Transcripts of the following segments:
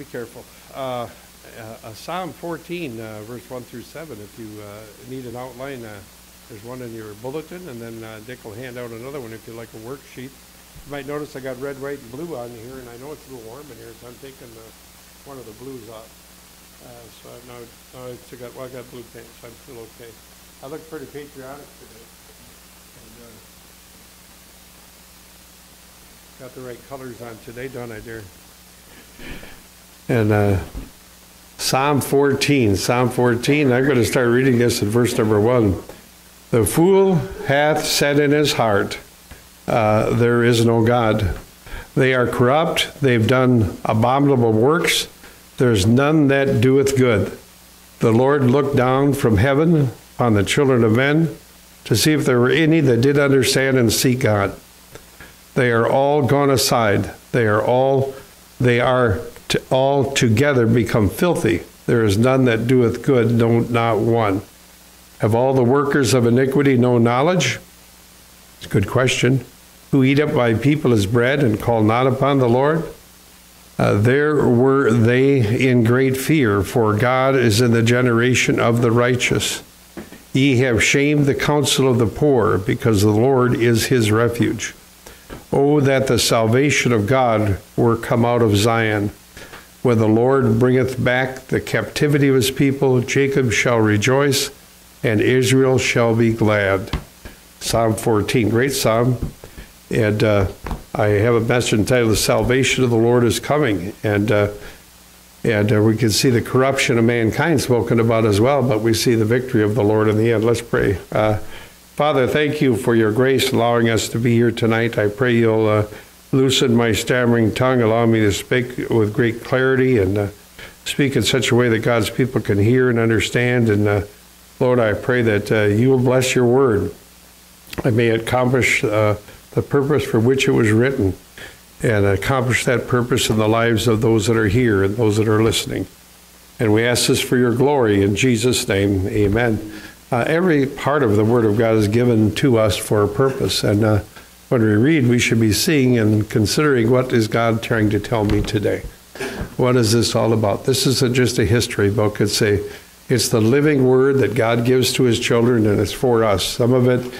Be careful. Uh, uh, Psalm 14, uh, verse 1 through 7. If you uh, need an outline, uh, there's one in your bulletin, and then Dick will hand out another one if you like a worksheet. You might notice I got red, white, and blue on here, and I know it's a little warm in here, so I'm taking one of the blues off. so now, now still got, well, I got blue pants, so I'm still okay. I look pretty patriotic today. Got the right colors on today, don't I, dear? And uh, Psalm 14, Psalm 14, I'm going to start reading this at verse number one. The fool hath said in his heart, uh, There is no God. They are corrupt, they've done abominable works, there's none that doeth good. The Lord looked down from heaven on the children of men to see if there were any that did understand and seek God. They are all gone aside. They are all they are to all together become filthy. There is none that doeth good, no, not one. Have all the workers of iniquity no knowledge? It's a good question. Who eat up my people as bread and call not upon the Lord? Uh, there were they in great fear, for God is in the generation of the righteous. Ye have shamed the counsel of the poor, because the Lord is his refuge. Oh, that the salvation of God were come out of Zion. When the Lord bringeth back the captivity of his people, Jacob shall rejoice, and Israel shall be glad. Psalm 14, great psalm. And uh, I have a message entitled "The Salvation of the Lord is Coming." And uh, and uh, we can see the corruption of mankind spoken about as well, but we see the victory of the Lord in the end. Let's pray. Uh, Father, thank you for your grace allowing us to be here tonight. I pray you'll uh, loosen my stammering tongue, allow me to speak with great clarity and uh, speak in such a way that God's people can hear and understand. And uh, Lord, I pray that uh, you will bless your word. I may accomplish uh, the purpose for which it was written and accomplish that purpose in the lives of those that are here and those that are listening. And we ask this for your glory in Jesus' name. Amen. Uh, every part of the Word of God is given to us for a purpose. And uh, when we read, we should be seeing and considering what is God trying to tell me today. What is this all about? This isn't just a history book. It's a it's the living word that God gives to his children and it's for us. Some of it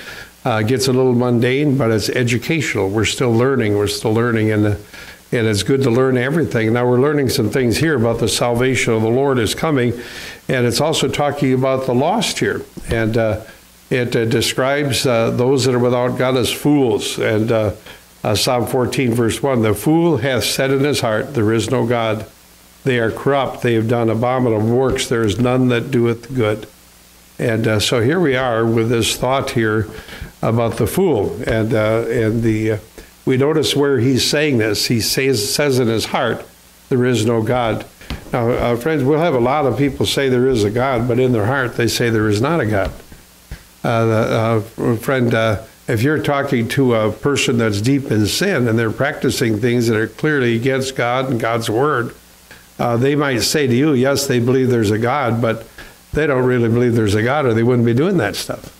uh, gets a little mundane, but it's educational. We're still learning. We're still learning, and and it's good to learn everything. Now we're learning some things here about the salvation of the Lord is coming, and it's also talking about the lost here. And uh, it uh, describes uh, those that are without God as fools. And uh, uh, Psalm 14, verse 1 The fool hath said in his heart, There is no God. They are corrupt. They have done abominable works. There is none that doeth good. And uh, so here we are with this thought here about the fool. And, uh, and the, we notice where he's saying this. He says, says in his heart, There is no God. Now, friends, we'll have a lot of people say there is a God, but in their heart they say there is not a God. Uh, uh, friend, uh, if you're talking to a person that's deep in sin and they're practicing things that are clearly against God and God's word, uh, they might say to you, yes, they believe there's a God, but they don't really believe there's a God or they wouldn't be doing that stuff.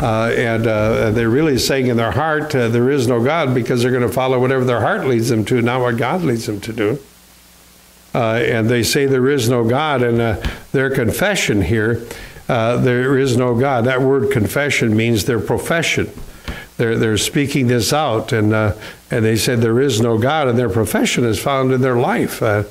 Uh, and uh, they're really saying in their heart, there is no God because they're going to follow whatever their heart leads them to, not what God leads them to do. and they say there is no God, and their confession here uh, there is no God. That word confession means their profession. They're, they're speaking this out, and, uh, and they said there is no God, and their profession is found in their life. Uh,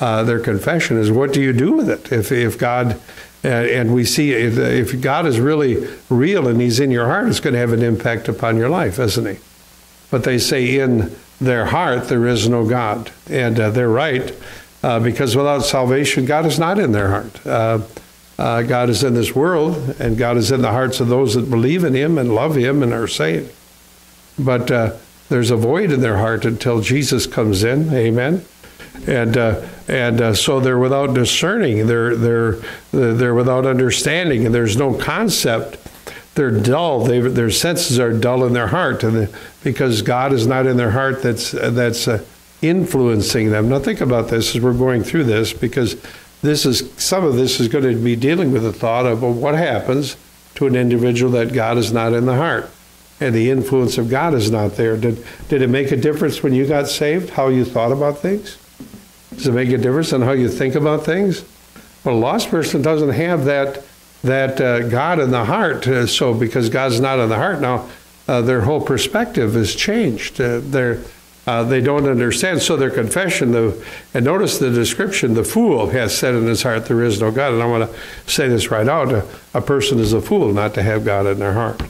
uh their confession is what do you do with it? If, if God, uh, and we see if, if God is really real and He's in your heart, it's going to have an impact upon your life, isn't He? But they say in their heart there is no God, and they're right. because without salvation, God is not in their heart. Uh, God is in this world, and God is in the hearts of those that believe in Him and love Him and are saved. But uh, there's a void in their heart until Jesus comes in. Amen. And uh, and uh, so they're without discerning. They're they're they're without understanding, and there's no concept. They're dull. They, their senses are dull in their heart, and the, because God is not in their heart, that's that's uh, influencing them. Now think about this as we're going through this, because this is some of this is going to be dealing with the thought of well, what happens to an individual that God is not in the heart and the influence of God is not there. Did did it make a difference when you got saved? How you thought about things? Does it make a difference on how you think about things? Well, a lost person doesn't have that that uh, God in the heart. Uh, so because God's not in the heart now, uh, their whole perspective is changed. Uh, they're uh, they don't understand. So their confession, the, and notice the description, the fool has said in his heart, there is no God. And I want to say this right out. A, a, person is a fool not to have God in their heart.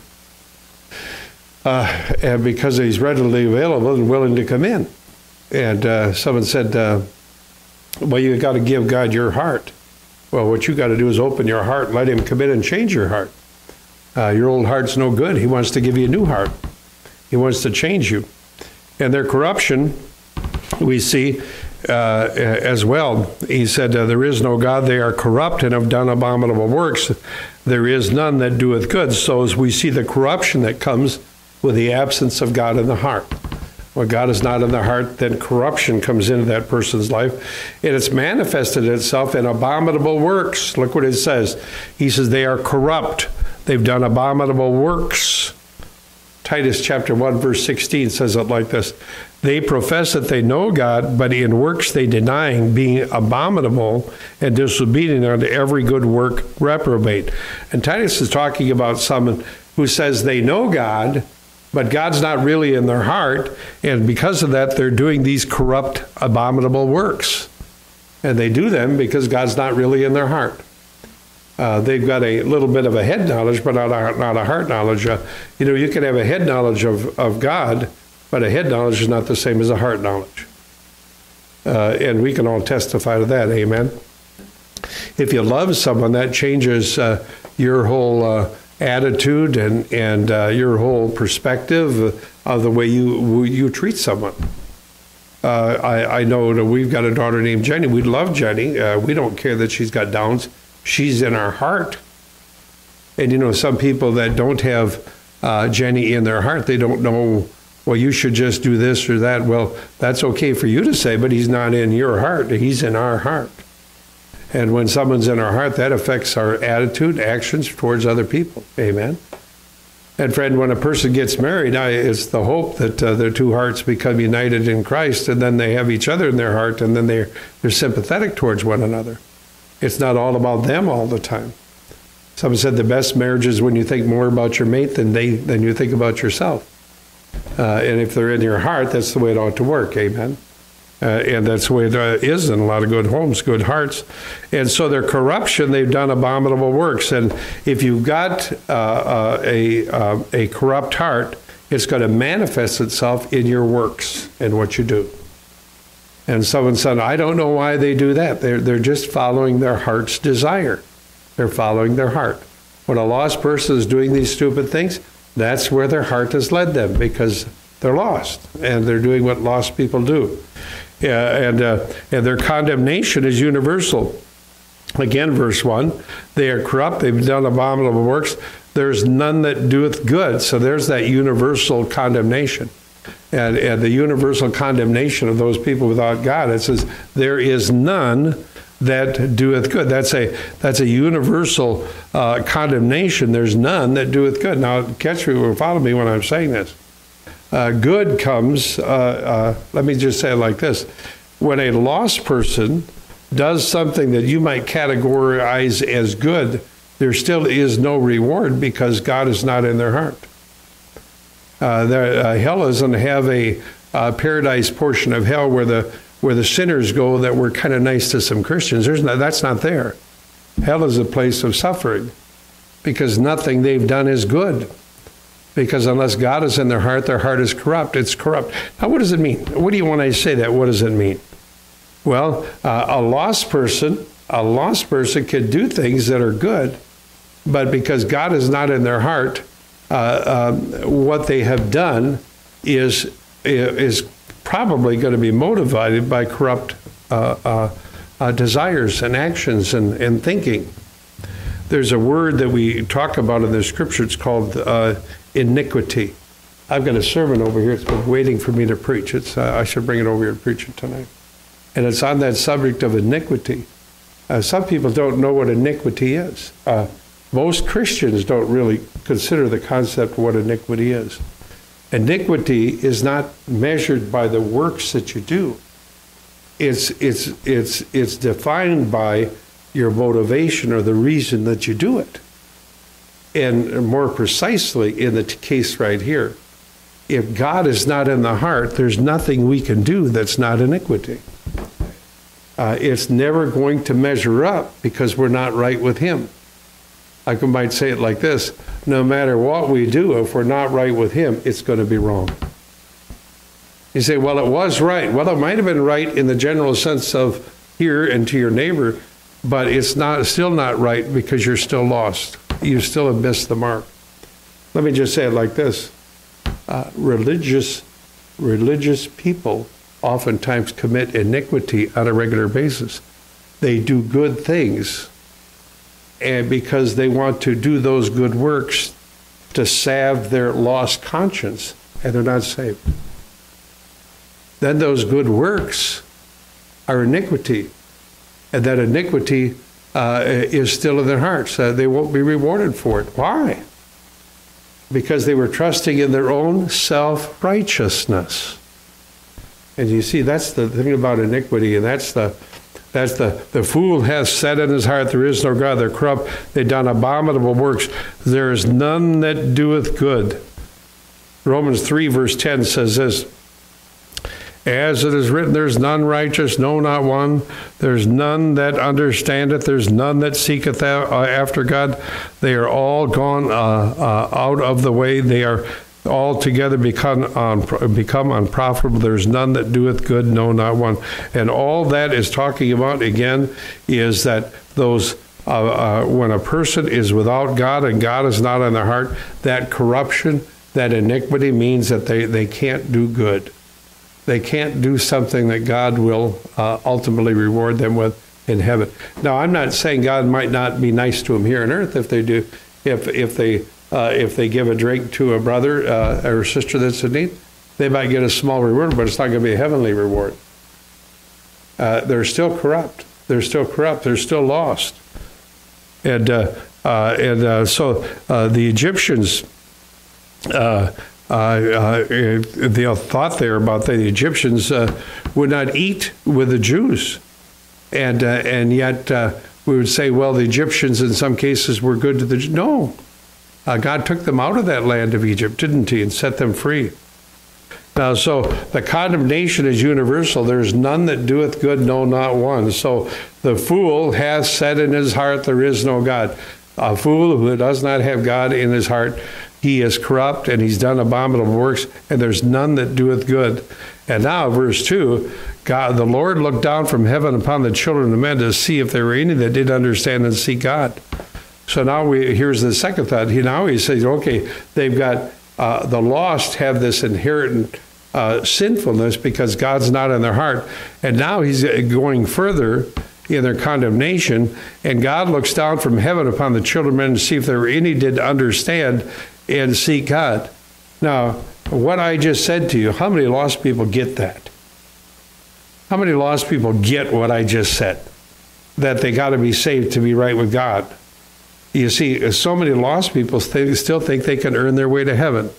Uh, and because he's readily available and willing to come in. And uh, someone said, uh, well, you've got to give God your heart. Well, what you got to do is open your heart, and let him come in and change your heart. Uh, your old heart's no good. He wants to give you a new heart. He wants to change you and their corruption we see uh, as well. He said, uh, There is no God, they are corrupt and have done abominable works. There is none that doeth good. So, as we see the corruption that comes with the absence of God in the heart. When God is not in the heart, then corruption comes into that person's life. And it's manifested itself in abominable works. Look what it says. He says, They are corrupt, they've done abominable works. Titus chapter 1 verse 16 says it like this. They profess that they know God, but in works they denying, being abominable and disobedient unto every good work reprobate. And Titus is talking about someone who says they know God, but God's not really in their heart, and because of that they're doing these corrupt, abominable works. And they do them because God's not really in their heart. Uh, they've got a little bit of a head knowledge, but not a, not a heart knowledge. Uh, you know, you can have a head knowledge of, of God, but a head knowledge is not the same as a heart knowledge. Uh, and we can all testify to that. Amen. If you love someone, that changes uh, your whole uh, attitude and, and uh, your whole perspective of the way you, you treat someone. I, I know that we've got a daughter named Jenny. We love Jenny. we don't care that she's got downs she's in our heart. And you know, some people that don't have uh, Jenny in their heart, they don't know, well, you should just do this or that. Well, that's okay for you to say, but he's not in your heart. He's in our heart. And when someone's in our heart, that affects our attitude, actions towards other people. Amen. And friend, when a person gets married, it's the hope that uh, their two hearts become united in Christ, and then they have each other in their heart, and then they're they're sympathetic towards one another. It's not all about them all the time. Someone said the best marriage is when you think more about your mate than they than you think about yourself. Uh, and if they're in your heart, that's the way it ought to work. Amen. Uh, and that's the way it uh, is in a lot of good homes, good hearts. And so their corruption, they've done abominable works. And if you've got uh, uh a, a corrupt heart, it's going to manifest itself in your works and what you do. And someone said, I don't know why they do that. They're, they're just following their heart's desire. They're following their heart. When a lost person is doing these stupid things, that's where their heart has led them because they're lost and they're doing what lost people do. Yeah, and, uh, and their condemnation is universal. Again, verse 1 they are corrupt, they've done abominable works. There's none that doeth good. So there's that universal condemnation and, and the universal condemnation of those people without God. It says, There is none that doeth good. That's a that's a universal uh, condemnation. There's none that doeth good. Now, catch me or follow me when I'm saying this. Uh, good comes. Uh, uh, let me just say it like this: when a lost person does something that you might categorize as good, there still is no reward because God is not in their heart. Uh, uh, hell doesn't have a uh, paradise portion of hell where the where the sinners go that were kind of nice to some Christians. There's that's not there. Hell is a place of suffering because nothing they've done is good. Because unless God is in their heart, their heart is corrupt. It's corrupt. Now, what does it mean? What do you when to say that? What does it mean? Well, uh, a lost person, a lost person can do things that are good, but because God is not in their heart, what they have done is is probably going to be motivated by corrupt uh, uh, uh, desires and actions and, and thinking. There's a word that we talk about in the scripture. It's called uh, iniquity. I've got a sermon over here. It's been waiting for me to preach. It's uh, I should bring it over here and preach it tonight. And it's on that subject of iniquity. some people don't know what iniquity is. Most Christians don't really consider the concept of what iniquity is. Iniquity is not measured by the works that you do. it's, it's, it's, it's defined by your motivation or the reason that you do it. And more precisely, in the case right here, if God is not in the heart, there's nothing we can do that's not iniquity. Uh, it's never going to measure up because we're not right with Him. I might say it like this no matter what we do, if we're not right with Him, it's going to be wrong. You say, well, it was right. Well, it might have been right in the general sense of here and to your neighbor, but it's not still not right because you're still lost. You still have missed the mark. Let me just say it like this: uh, religious, religious people oftentimes commit iniquity on a regular basis. They do good things, and because they want to do those good works to salve their lost conscience, and they're not saved then those good works are iniquity. And that iniquity uh, is still in their hearts. Uh, they won't be rewarded for it. Why? Because they were trusting in their own self righteousness. And you see, that's the thing about iniquity, and that's the that's the the fool hath said in his heart, There is no God, they're corrupt, they've done abominable works. There is none that doeth good. Romans 3, verse 10 says this as it is written, there's none righteous, no, not one. There's none that understandeth. There's none that seeketh after God. They are all gone uh, uh, out of the way. They are altogether become, un- become unprofitable. There's none that doeth good, no, not one. And all that is talking about, again, is that those uh, uh, when a person is without God and God is not in their heart, that corruption, that iniquity means that they, they can't do good they can't do something that God will uh, ultimately reward them with in heaven. Now, I'm not saying God might not be nice to them here on earth if they do, if if they uh, if they give a drink to a brother uh, or sister that's in need, they might get a small reward, but it's not going to be a heavenly reward. Uh, they're still corrupt. They're still corrupt. They're still lost. And uh, uh, and so the Egyptians. The thought there about the Egyptians would not eat with the Jews, and and yet we would say, well, the Egyptians in some cases were good to the no. Uh, God took them out of that land of Egypt, didn't He, and set them free. Now, so the condemnation is universal. There's none that doeth good, no, not one. So the fool hath said in his heart, There is no God. A fool who does not have God in his heart he is corrupt and he's done abominable works, and there's none that doeth good. And now, verse 2 God, the Lord looked down from heaven upon the children of men to see if there were any that did understand and seek God. So now we here's the second thought. He now he says, okay, they've got uh, the lost have this inherent uh, sinfulness because God's not in their heart, and now he's going further in their condemnation. And God looks down from heaven upon the children of men to see if there were any did understand and seek God. Now, what I just said to you, how many lost people get that? How many lost people get what I just said? That they got to be saved to be right with God. You see, so many lost people still think they can earn their way to heaven.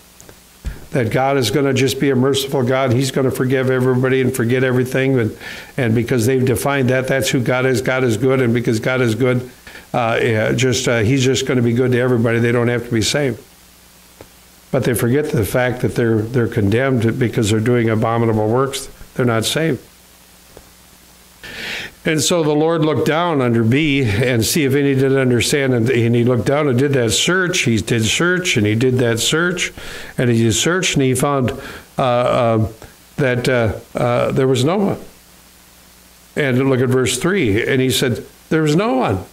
That God is going to just be a merciful God. He's going to forgive everybody and forget everything. And, and because they've defined that, that's who God is. God is good. And because God is good, uh, yeah, just uh, He's just going to be good to everybody. They don't have to be saved but they forget the fact that they're they're condemned because they're doing abominable works. They're not saved. And so the Lord looked down under B and see if any did understand. And, he looked down and did that search. He did search and he did that search. And he searched and he found uh, uh, that uh, uh there was no one. And look at verse 3. And he said, There was no one.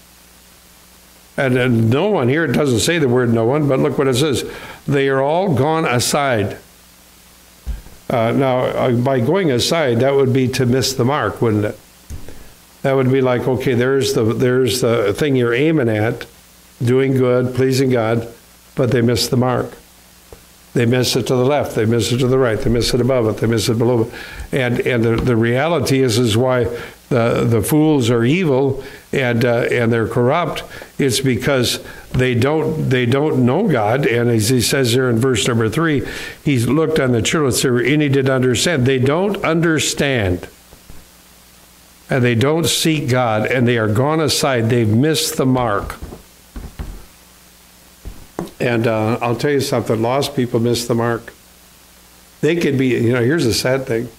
And, and no one here, it doesn't say the word no one, but look what it says. They are all gone aside. Uh, now, uh, by going aside, that would be to miss the mark, wouldn't it? That would be like, okay, there's the there's the thing you're aiming at, doing good, pleasing God, but they miss the mark. They miss it to the left, they miss it to the right, they miss it above it, they miss it below it. And and the, the reality is is why the the fools are evil and uh, and they're corrupt. It's because they don't they don't know God. And as he says here in verse number three, he's looked on the children and any did understand. They don't understand. And they don't seek God and they are gone aside. They've missed the mark. And uh, I'll tell you something lost people miss the mark. They could be, you know, here's the sad thing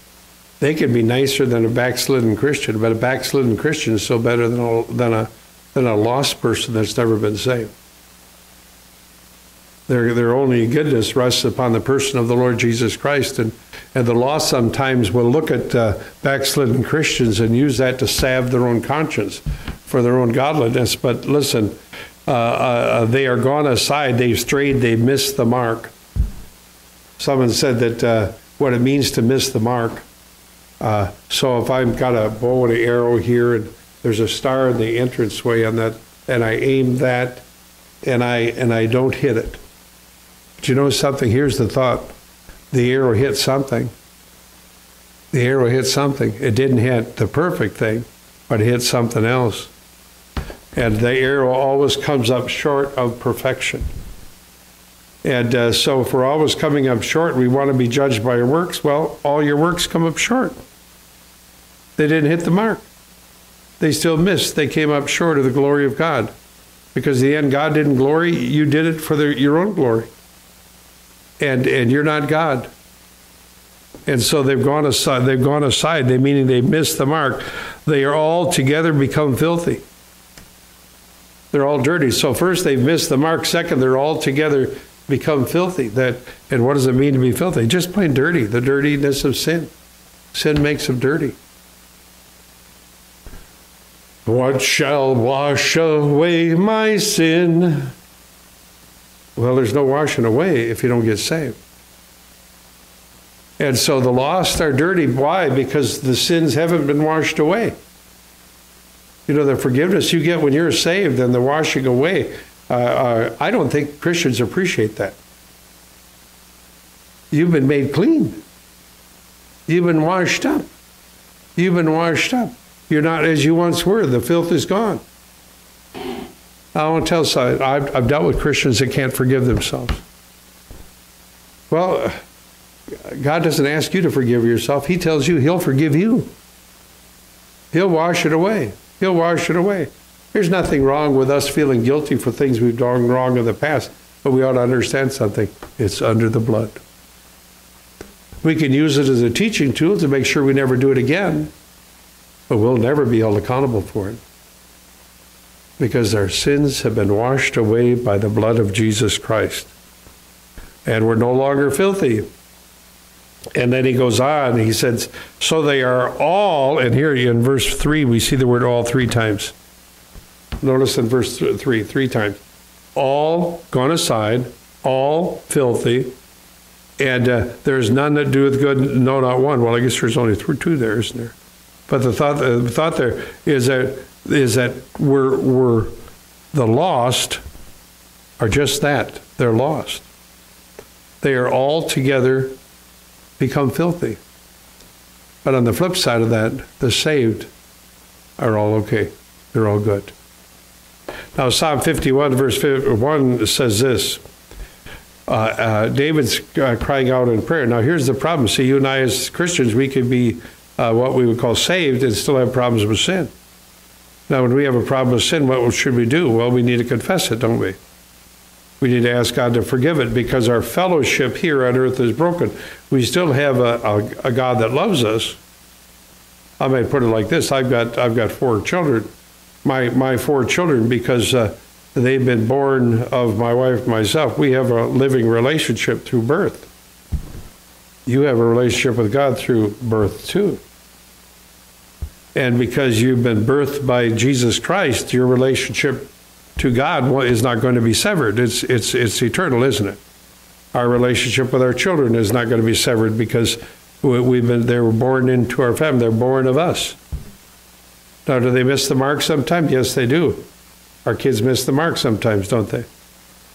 they could be nicer than a backslidden Christian, but a backslidden Christian is still better than a, than a, than a lost person that's never been saved. Their, their only goodness rests upon the person of the Lord Jesus Christ. And, and the law sometimes will look at uh, backslidden Christians and use that to salve their own conscience for their own godliness. But listen, uh, uh, they are gone aside, they've strayed, they've missed the mark. Someone said that uh, what it means to miss the mark. Uh, so if I've got a bow and an arrow here, and there's a star in the entranceway on that, and I aim that, and I and I don't hit it. You know something? Here's the thought: the arrow hit something. The arrow hit something. It didn't hit the perfect thing, but it hit something else. And the arrow always comes up short of perfection. And uh, so, if we're always coming up short, we want to be judged by our works. Well, all your works come up short. They didn't hit the mark. They still missed. They came up short of the glory of God. Because in the end, God didn't glory. You did it for the, your own glory. And, and you're not God. And so they've gone aside. They've gone aside. They meaning they missed the mark. They are all together become filthy. They're all dirty. So first they've missed the mark. Second, they're all together become filthy. That and what does it mean to be filthy? Just plain dirty. The dirtiness of sin. Sin makes them dirty. What shall wash away my sin? Well, there's no washing away if you don't get saved. And so the lost are dirty. Why? Because the sins haven't been washed away. You know, the forgiveness you get when you're saved and the washing away, uh, uh, I don't think Christians appreciate that. You've been made clean. You've been washed up. You've been washed up. You're not as you once were. The filth is gone. I want to tell you, I've, I've dealt with Christians that can't forgive themselves. Well, God doesn't ask you to forgive yourself. He tells you He'll forgive you. He'll wash it away. He'll wash it away. There's nothing wrong with us feeling guilty for things we've done wrong in the past, but we ought to understand something. It's under the blood. We can use it as a teaching tool to make sure we never do it again, but we'll never be held accountable for it because our sins have been washed away by the blood of Jesus Christ. And we're no longer filthy. And then he goes on, he says, So they are all, and here in verse 3, we see the word all three times. Notice in verse 3, three times. All gone aside, all filthy, and uh, there's none that doeth good, no, not one. Well, I guess there's only two there, isn't there? But the thought, thought there is that is that we're, we're the lost are just that. They're lost. They are all together become filthy. But on the flip side of that, the saved are all okay. They're all good. Now, Psalm 51, verse 1 says this uh, uh, David's uh, crying out in prayer. Now, here's the problem. See, you and I, as Christians, we could be uh, what we would call saved and still have problems with sin. Now, when we have a problem with sin, what should we do? Well, we need to confess it, don't we? We need to ask God to forgive it because our fellowship here on earth is broken. We still have a, a, a God that loves us. I may put it like this: I've got I've got four children. My my four children because uh, they've been born of my wife and myself. We have a living relationship through birth. You have a relationship with God through birth too. And because you've been birthed by Jesus Christ, your relationship to God is not going to be severed. It's, it's, it's eternal, isn't it? Our relationship with our children is not going to be severed because we've been, they were born into our family. They're born of us. Now, do they miss the mark sometimes? Yes, they do. Our kids miss the mark sometimes, don't they?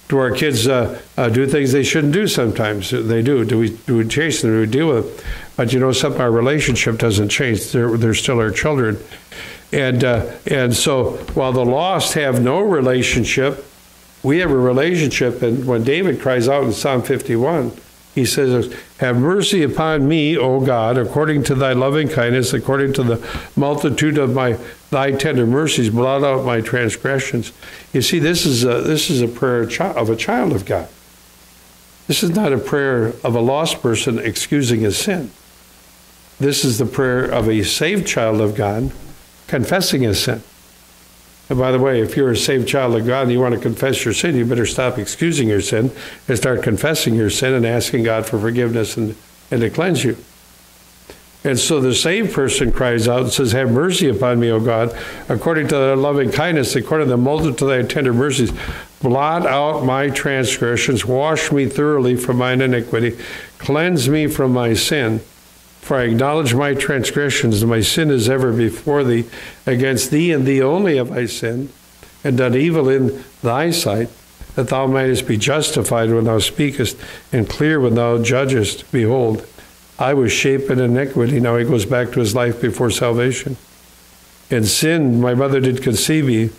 Do our kids uh, uh, do things they shouldn't do sometimes? They do. Do we, do we chase them? Do we deal with them? But you know something, our relationship doesn't change. They're, they're still our children. And, uh, and so while the lost have no relationship, we have a relationship. And when David cries out in Psalm 51, He says, Have mercy upon me, O God, according to thy loving kindness, according to the multitude of my thy tender mercies, blot out my transgressions. You see, this is a, this is a prayer of a child of God. This is not a prayer of a lost person excusing his sin. This is the prayer of a saved child of God confessing his sin. And by the way, if you're a saved child of God and you want to confess your sin, you better stop excusing your sin and start confessing your sin and asking God for forgiveness and, and to cleanse you. And so the saved person cries out and says, Have mercy upon me, O God, according to thy loving kindness, according to the multitude of thy tender mercies. Blot out my transgressions, wash me thoroughly from mine iniquity, cleanse me from my sin. For I acknowledge my transgressions, and my sin is ever before thee. Against thee and thee only have I sinned, and done evil in thy sight, that thou mightest be justified when thou speakest, and clear when thou judgest. Behold, I was shapen in iniquity. Now he goes back to his life before salvation. In sin, my mother did conceive me.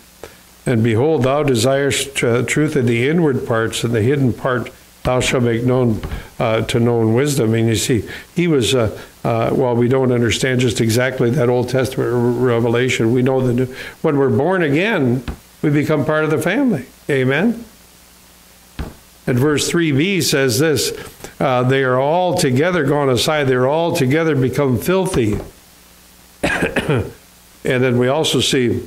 And behold, thou desirest truth in the inward parts, and the hidden part thou shalt make known uh, to known wisdom. And you see, he was, uh, uh, well, we don't understand just exactly that Old Testament revelation. We know that when we're born again, we become part of the family. Amen? And verse 3b says this uh, They are all together gone aside, they're all together become filthy. and then we also see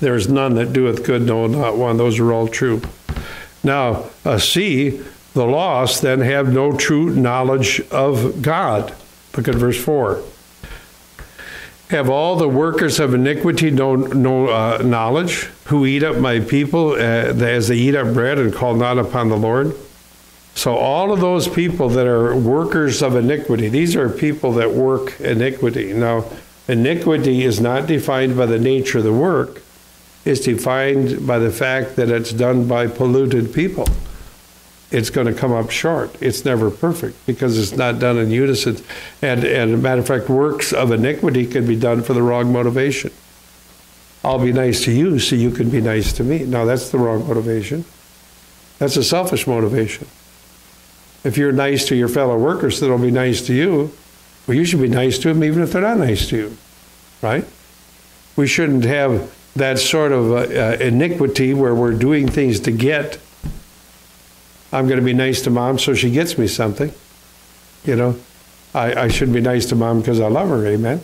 there is none that doeth good, no, not one. Those are all true. Now, uh, see, the lost then have no true knowledge of God. Look at verse 4. Have all the workers of iniquity no, no uh, knowledge, who eat up my people uh, as they eat up bread and call not upon the Lord? So, all of those people that are workers of iniquity, these are people that work iniquity. Now, iniquity is not defined by the nature of the work, it's defined by the fact that it's done by polluted people it's going to come up short. It's never perfect because it's not done in unison. And, and a matter of fact, works of iniquity can be done for the wrong motivation. I'll be nice to you so you can be nice to me. Now that's the wrong motivation. That's a selfish motivation. If you're nice to your fellow workers, they'll be nice to you. Well, you should be nice to them even if they're not nice to you, right? We shouldn't have that sort of uh, uh, iniquity where we're doing things to get I'm going to be nice to mom so she gets me something. You know, I, I should be nice to mom because I love her. Amen.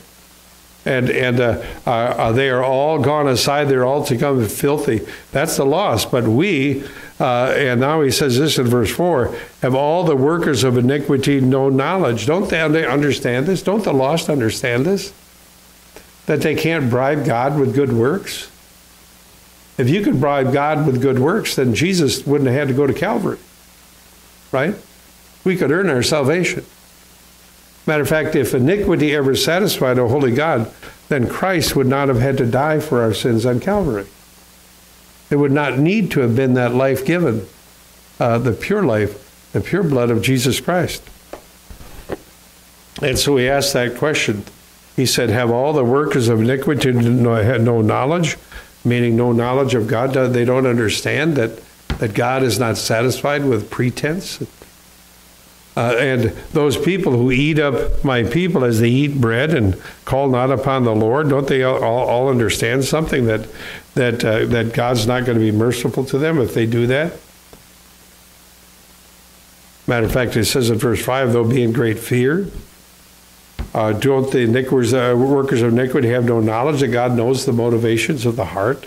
And and uh, uh, they are all gone aside. They're all to come filthy. That's the loss. But we, uh, and now he says this in verse four: have all the workers of iniquity no knowledge? Don't they understand this? Don't the lost understand this? That they can't bribe God with good works. If you could bribe God with good works, then Jesus wouldn't have had to go to Calvary right? We could earn our salvation. Matter of fact, if iniquity ever satisfied a holy God, then Christ would not have had to die for our sins on Calvary. It would not need to have been that life given, uh, the pure life, the pure blood of Jesus Christ. And so he asked that question. He said, Have all the workers of iniquity had no knowledge? Meaning, no knowledge of God. They don't understand that that God is not satisfied with pretense. Uh, and those people who eat up my people as they eat bread and call not upon the Lord, don't they all, all understand something that that uh, that God's not going to be merciful to them if they do that? Matter of fact, it says in verse five, they'll be in great fear. Uh, don't the uh, workers of iniquity have no knowledge that God knows the motivations of the heart?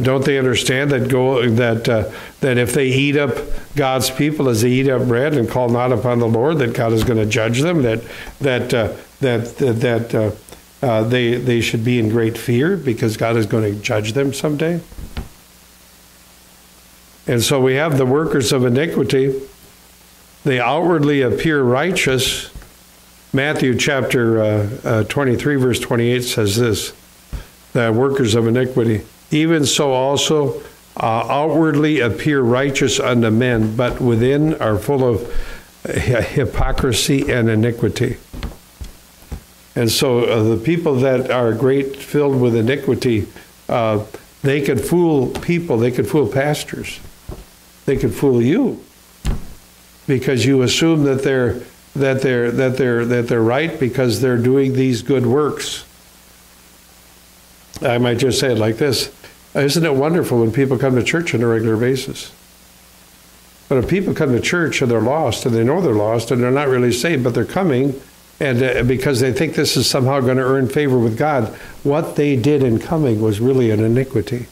Don't they understand that go that uh, that if they eat up God's people as they eat up bread and call not upon the Lord, that God is going to judge them? That that uh, that that uh, uh, they they should be in great fear because God is going to judge them someday. And so we have the workers of iniquity. They outwardly appear righteous. Matthew chapter uh, uh, 23, verse 28 says this: the workers of iniquity even so also uh, outwardly appear righteous unto men, but within are full of hypocrisy and iniquity. And so uh, the people that are great filled with iniquity, uh, they could fool people, they could fool pastors, they could fool you because you assume that they're that they're that they're that they're right because they're doing these good works. I might just say it like this. Isn't it wonderful when people come to church on a regular basis? But if people come to church and they're lost and they know they're lost and they're not really saved, but they're coming and uh, because they think this is somehow going to earn favor with God, what they did in coming was really an iniquity.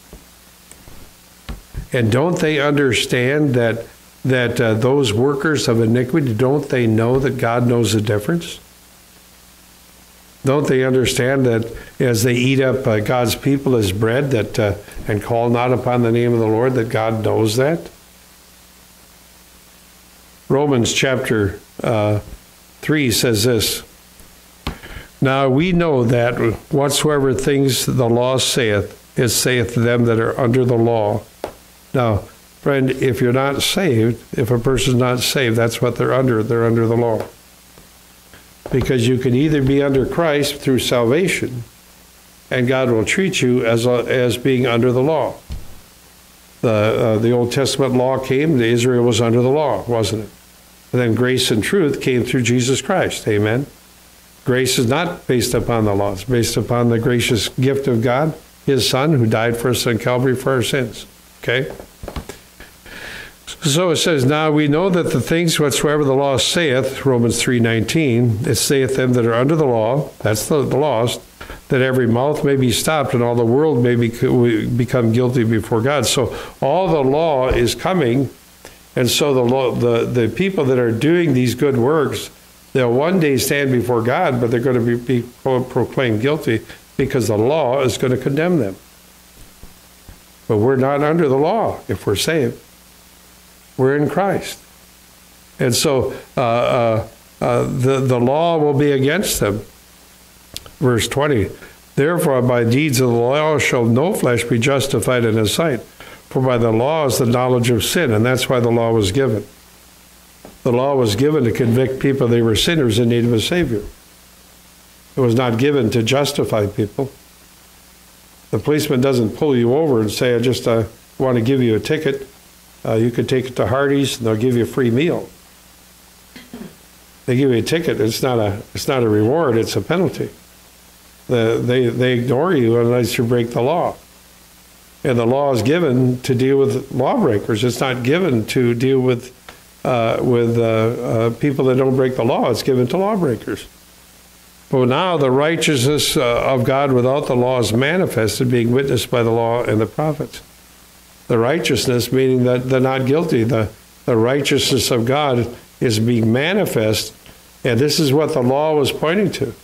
And don't they understand that that uh, those workers of iniquity don't they know that God knows the difference? Don't they understand that as they eat up uh, God's people as bread that uh, and call not upon the name of the Lord that God knows that? Romans chapter uh, 3 says this Now we know that whatsoever things the law saith, it saith to them that are under the law. Now, friend, if you're not saved, if a person's not saved, that's what they're under. They're under the law. Because you can either be under Christ through salvation, and God will treat you as, a, as being under the law. The, uh, the Old Testament law came, the Israel was under the law, wasn't it? And then grace and truth came through Jesus Christ. Amen. Grace is not based upon the law, it's based upon the gracious gift of God, His Son, who died for us on Calvary for our sins. Okay? So it says, Now we know that the things whatsoever the law saith, Romans 3.19, it saith them that are under the law, that's the, the that every mouth may be stopped and all the world may be, become guilty before God. So all the law is coming and so the, law, the, the people that are doing these good works, they'll one day stand before God, but they're going to be, be proclaimed guilty because the law is going to condemn them. But we're not under the law if we're saved. We're in Christ. And so uh, uh, uh, the, the law will be against them. Verse 20 Therefore, by deeds of the law shall no flesh be justified in his sight. For by the law is the knowledge of sin, and that's why the law was given. The law was given to convict people they were sinners in need of a Savior. It was not given to justify people. The policeman doesn't pull you over and say, I just uh, want to give you a ticket. Uh, you could take it to Hardee's and they'll give you a free meal. They give you a ticket. It's not a, it's not a reward, it's a penalty. The, they, they ignore you unless you break the law. And the law is given to deal with lawbreakers. It's not given to deal with uh, with uh, uh, people that don't break the law. It's given to lawbreakers. But now the righteousness uh, of God without the law is manifested, being witnessed by the law and the prophets. The righteousness meaning that they're not guilty. The, the righteousness of God is being manifest, and this is what the law was pointing to.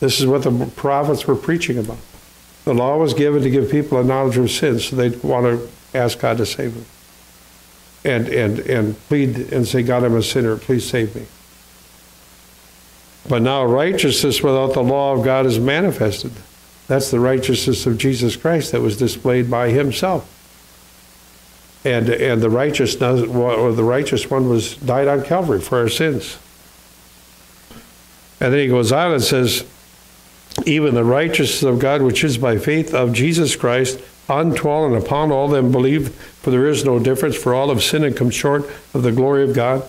This is what the prophets were preaching about. The law was given to give people a knowledge of sin, so they would want to ask God to save them. And, and, and plead and say, God, I'm a sinner, please save me. But now righteousness without the law of God is manifested. That's the righteousness of Jesus Christ that was displayed by himself. And, and the righteousness, or the righteous one was died on Calvary for our sins. And then he goes on and says, even the righteousness of God, which is by faith of Jesus Christ, unto all and upon all them believe, for there is no difference, for all have sinned and come short of the glory of God,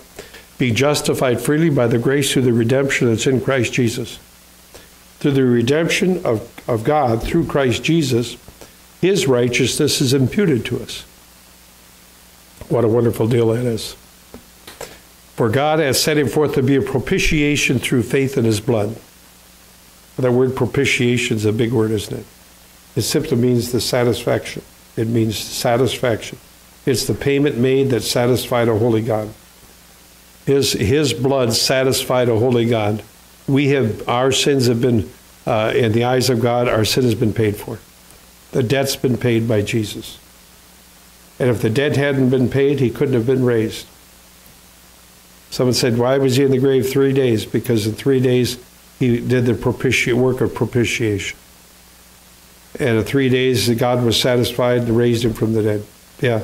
be justified freely by the grace through the redemption that's in Christ Jesus. Through the redemption of, of God through Christ Jesus, his righteousness is imputed to us. What a wonderful deal that is. For God has set him forth to be a propitiation through faith in his blood that word propitiation is a big word, isn't it? It simply means the satisfaction. It means satisfaction. It's the payment made that satisfied a holy God. His, his blood satisfied a holy God. We have, our sins have been, uh, in the eyes of God, our sin has been paid for. The debt's been paid by Jesus. And if the debt hadn't been paid, he couldn't have been raised. Someone said, Why was he in the grave three days? Because in three days he did the propitiate work of propitiation. And in three days, God was satisfied and raised him from the dead. Yeah,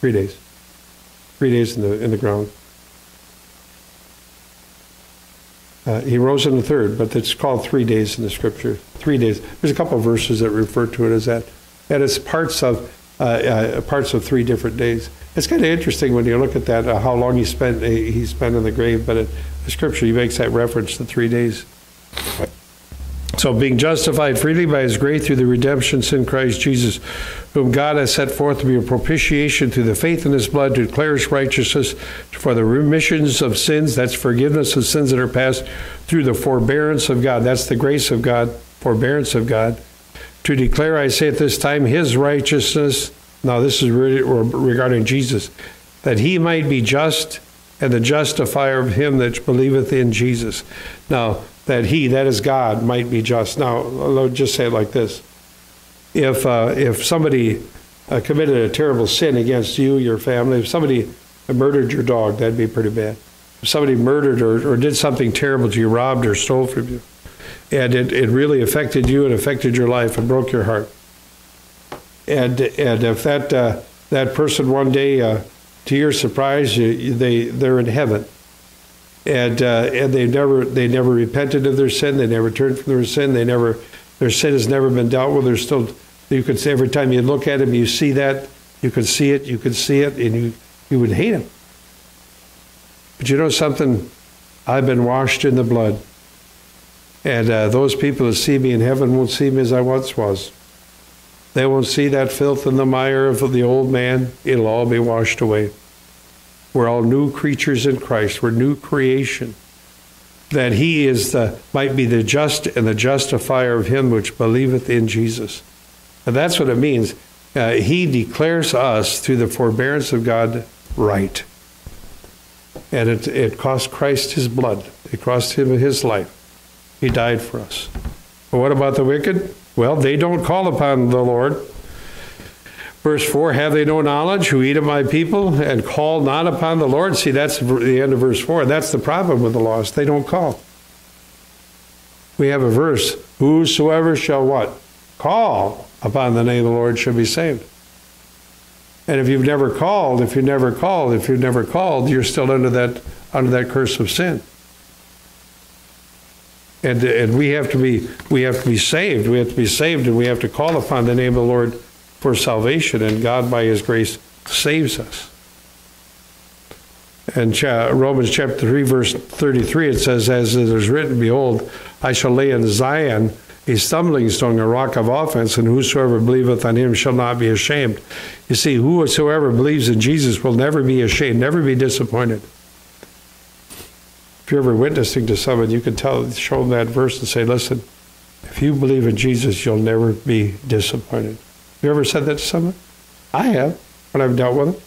three days. Three days in the in the ground. Uh, he rose in the third, but it's called three days in the scripture. Three days. There's a couple verses that refer to it as that. And it's parts of uh, uh, parts of three different days. It's kind of interesting when you look at that, uh, how long he spent he spent in the grave. But in the scripture, he makes that reference to three days. So, being justified freely by his grace through the redemption in Christ Jesus, whom God has set forth to be a propitiation through the faith in his blood to declare his righteousness for the remissions of sins, that's forgiveness of sins that are past, through the forbearance of God, that's the grace of God, forbearance of God, to declare, I say at this time, his righteousness. Now, this is really regarding Jesus, that he might be just and the justifier of him that believeth in Jesus. Now, that he, that is God, might be just. Now, I'll just say it like this. If, uh, if somebody uh, committed a terrible sin against you, your family, if somebody murdered your dog, that'd be pretty bad. If somebody murdered or, or did something terrible to you, robbed or stole from you, and it, it really affected you and affected your life and broke your heart. And, and if that, uh, that person one day, uh, to your surprise, you, they, they're in heaven and uh, and they never they never repented of their sin. They never turned from their sin. They never their sin has never been dealt with. They're still you could say every time you look at them, you see that you could see it, you could see it, and you you would hate him. But you know something? I've been washed in the blood, and uh, those people that see me in heaven won't see me as I once was. They won't see that filth and the mire of the old man. It'll all be washed away. We're all new creatures in Christ. We're new creation. That he is the might be the just and the justifier of him which believeth in Jesus. And that's what it means. Uh, he declares us through the forbearance of God right. And it, it cost Christ his blood. It cost him his life. He died for us. But what about the wicked? Well, they don't call upon the Lord. Verse 4 Have they no knowledge who eat of my people and call not upon the Lord? See, that's the end of verse 4. That's the problem with the lost. They don't call. We have a verse Whosoever shall what? Call upon the name of the Lord shall be saved. And if you've never called, if you've never called, if you've never called, you're still under that under that curse of sin. And, and we have to be we have to be saved. We have to be saved and we have to call upon the name of the Lord for salvation, and God, by His grace, saves us. And Romans chapter 3, verse 33, it says, As it is written, Behold, I shall lay in Zion a stumbling stone, a rock of offense, and whosoever believeth on him shall not be ashamed. You see, whosoever believes in Jesus will never be ashamed, never be disappointed. If you're ever witnessing to someone, you can tell, show them that verse and say, Listen, if you believe in Jesus, you'll never be disappointed. Have you ever said that to someone? I have when I've dealt with them.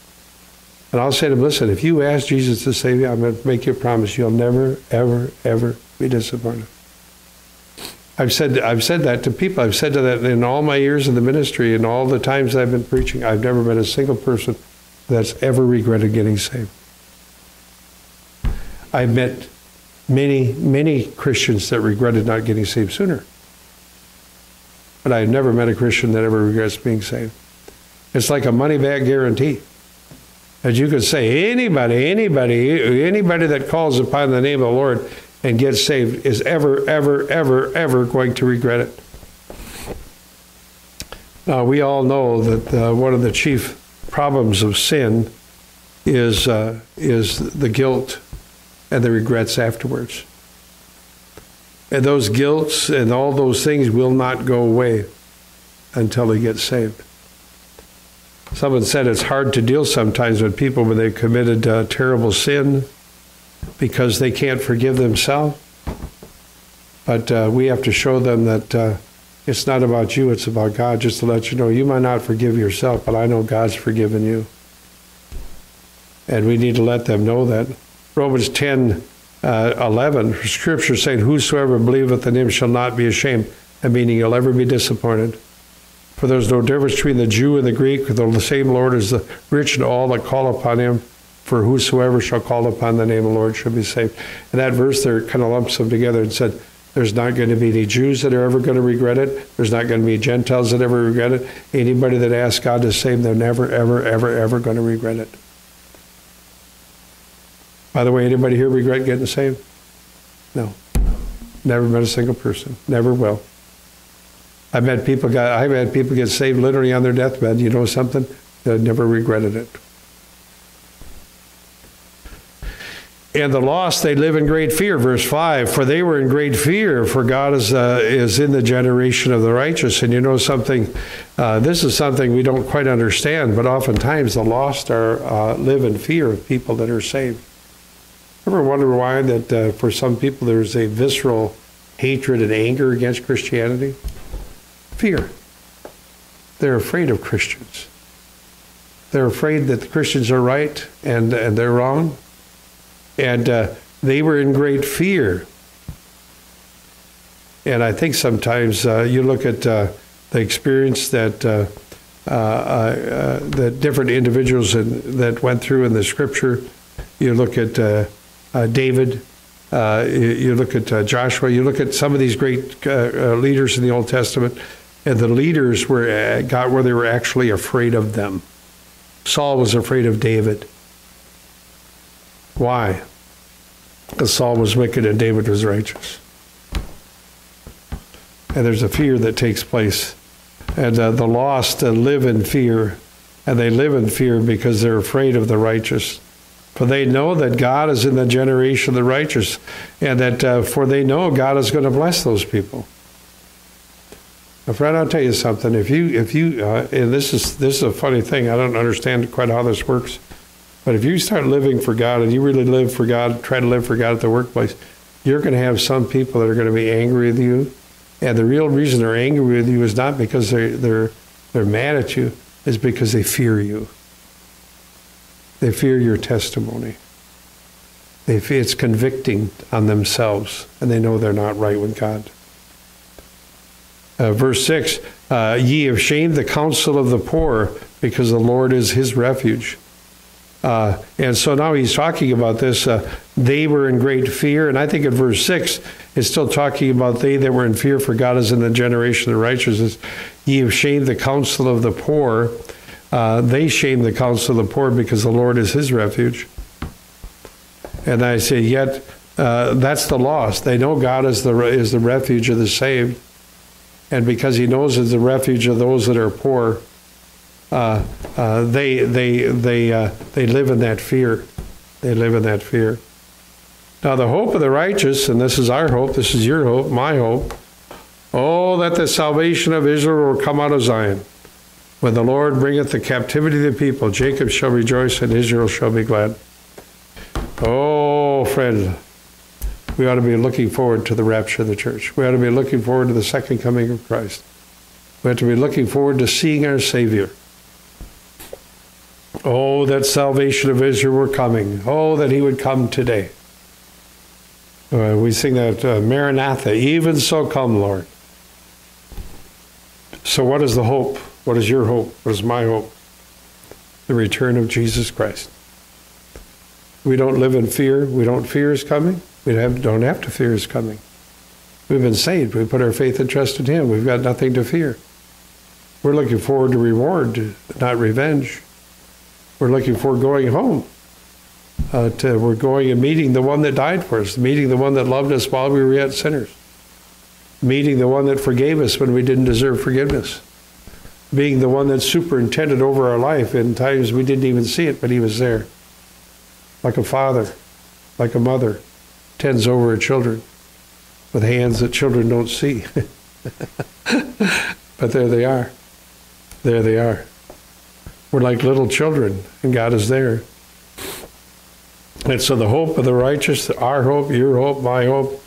And I'll say to them, listen, if you ask Jesus to save you, I'm going to make you a promise you'll never, ever, ever be disappointed. I've said, I've said that to people. I've said to that in all my years in the ministry and all the times I've been preaching. I've never met a single person that's ever regretted getting saved. I've met many, many Christians that regretted not getting saved sooner. But I've never met a Christian that ever regrets being saved. It's like a money back guarantee. As you could say, anybody, anybody, anybody that calls upon the name of the Lord and gets saved is ever, ever, ever, ever going to regret it. Now, we all know that uh, one of the chief problems of sin is, uh, is the guilt and the regrets afterwards. And those guilts and all those things will not go away until they get saved. Someone said it's hard to deal sometimes with people when they've committed a terrible sin because they can't forgive themselves. But uh, we have to show them that uh, it's not about you, it's about God, just to let you know you might not forgive yourself, but I know God's forgiven you. And we need to let them know that. Romans 10 uh, 11, scripture saying, Whosoever believeth in him shall not be ashamed, and meaning you'll ever be disappointed. For there's no difference between the Jew and the Greek, the same Lord is the rich and all that call upon him. For whosoever shall call upon the name of the Lord shall be saved. And that verse there kind of lumps them together and said, there's not going to be any Jews that are ever going to regret it. There's not going to be Gentiles that ever regret it. Anybody that asks God to save, them, they're never, ever, ever, ever going to regret it. By the way, anybody here regret getting saved? No. Never met a single person. Never will. I've had people got I've had people get saved literally on their deathbed. You know something? They never regretted it. And the lost, they live in great fear. Verse 5 For they were in great fear, for God is, uh, is in the generation of the righteous. And you know something? Uh, this is something we don't quite understand, but oftentimes the lost are uh, live in fear of people that are saved. Ever wonder why that uh, for some people there's a visceral hatred and anger against Christianity? Fear. They're afraid of Christians. They're afraid that the Christians are right and, and they're wrong and uh, they were in great fear. And I think sometimes uh, you look at uh, the experience that uh, uh, that different individuals in, that went through in the Scripture. You look at Uh, David. Uh, you, you, look at uh, Joshua. You look at some of these great leaders in the Old Testament, and the leaders were got where they were actually afraid of them. Saul was afraid of David. Why? Because Saul was wicked and David was righteous. And there's a fear that takes place. And uh, the lost uh, live in fear. And they live in fear because they're afraid of the righteous. For they know that God is in the generation of the righteous. And that uh, for they know God is going to bless those people. Now, friend, I'll tell you something. If you, if you, uh, and this is this is a funny thing. I don't understand quite how this works. But if you start living for God and you really live for God, try to live for God at the workplace, you're going to have some people that are going to be angry with you. And the real reason they're angry with you is not because they're, they're, they're mad at you, is because they fear you. They fear your testimony. They fear it's convicting on themselves, and they know they're not right with God. Uh, verse 6 uh, Ye have shamed the counsel of the poor, because the Lord is his refuge. Uh, and so now he's talking about this. Uh, they were in great fear. And I think in verse 6, it's still talking about they that were in fear for God is in the generation of the righteous. Ye have shamed the counsel of the poor. Uh, they shame the counsel of the poor because the Lord is his refuge. And I say, yet uh, that's the lost. They know God is the, is the refuge of the saved. And because he knows it's the refuge of those that are poor, uh, uh, they they they uh, they live in that fear. They live in that fear. Now the hope of the righteous, and this is our hope. This is your hope, my hope. Oh, that the salvation of Israel will come out of Zion. When the Lord bringeth the captivity of the people, Jacob shall rejoice and Israel shall be glad. Oh, friend, we ought to be looking forward to the rapture of the church. We ought to be looking forward to the second coming of Christ. We ought to be looking forward to seeing our Savior. Oh, that salvation of Israel were coming. Oh, that he would come today. Uh, we sing that uh, Maranatha, even so come, Lord. So, what is the hope? What is your hope? What is my hope? The return of Jesus Christ. We don't live in fear. We don't fear his coming. We don't have to fear his coming. We've been saved. We put our faith and trust in him. We've got nothing to fear. We're looking forward to reward, not revenge. We're looking for going home. Uh, to, we're going and meeting the one that died for us, meeting the one that loved us while we were yet sinners, meeting the one that forgave us when we didn't deserve forgiveness, being the one that superintended over our life in times we didn't even see it, but he was there. Like a father, like a mother, tends over her children with hands that children don't see. but there they are. There they are. We're like little children, and God is there. And so the hope of the righteous, our hope, your hope, my hope,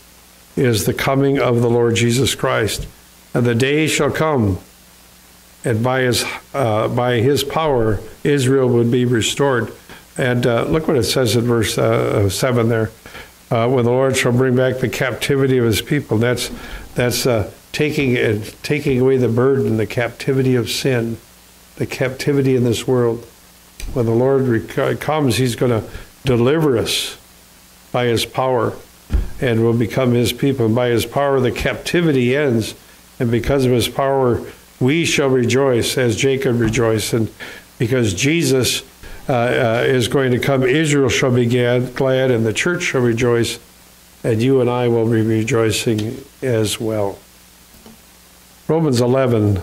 is the coming of the Lord Jesus Christ. And the day shall come, and by his, uh, by his power, Israel would be restored. And uh, look what it says in verse uh, 7 there. Uh, when the Lord shall bring back the captivity of his people. That's, that's uh, taking, taking away the burden, the captivity of sin the captivity in this world. When the Lord comes, He's going to deliver us by His power and will become His people. And by His power, the captivity ends. And because of His power, we shall rejoice as Jacob rejoiced. And because Jesus uh, uh, is going to come, Israel shall be glad, and the church shall rejoice, and you and I will be rejoicing as well. Romans 11.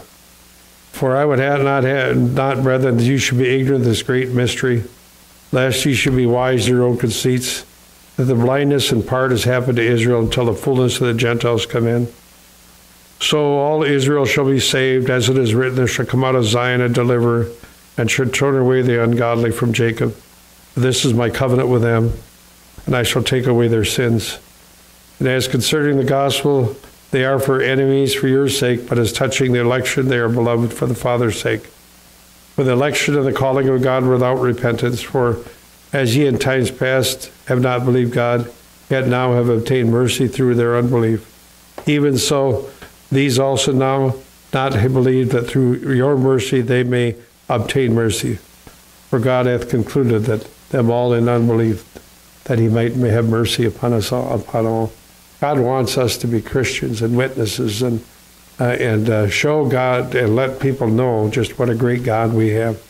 For I would have not have not, brethren, that you should be ignorant of this great mystery, lest ye should be wise in your own conceits, that the blindness in part has happened to Israel until the fullness of the Gentiles come in. So all Israel shall be saved, as it is written, there shall come out of Zion a deliverer, and shall turn away the ungodly from Jacob. This is my covenant with them, and I shall take away their sins. And as concerning the gospel, they are for enemies for your sake, but as touching the election, they are beloved for the Father's sake. For the election and the calling of God without repentance, for as ye in times past have not believed God, yet now have obtained mercy through their unbelief. Even so, these also now not believe that through your mercy they may obtain mercy. For God hath concluded that them all in unbelief, that he might may have mercy upon us all, upon all. God wants us to be Christians and witnesses and uh, and uh, show God and let people know just what a great God we have.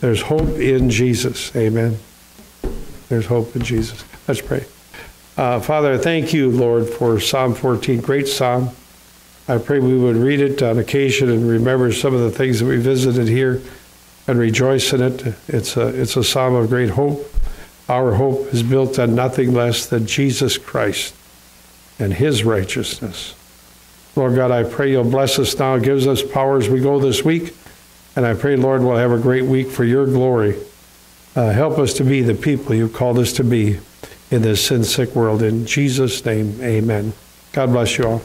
There's hope in Jesus. Amen. There's hope in Jesus. Let's pray. Uh, Father, thank you, Lord, for Psalm 14. Great psalm. I pray we would read it on occasion and remember some of the things that we visited here and rejoice in it. It's a, it's a psalm of great hope. Our hope is built on nothing less than Jesus Christ and his righteousness. Lord God, I pray you'll bless us now, gives us power as we go this week. And I pray, Lord, we'll have a great week for your glory. Uh, help us to be the people you called us to be in this sin sick world. In Jesus' name, amen. God bless you all.